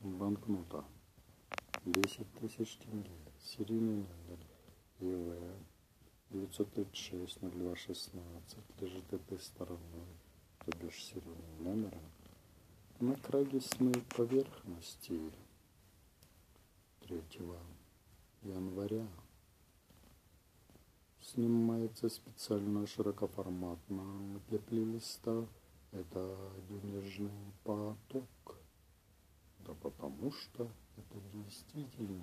Банкнота. 10 тысяч тенге. Серийный номер. ИВ 936 0216 лежит этой стороной, то бишь серийным номером, на крагисной поверхности 3 января снимается специально широкоформатно для плейлиста. Это денежный поток. Потому что это действительно.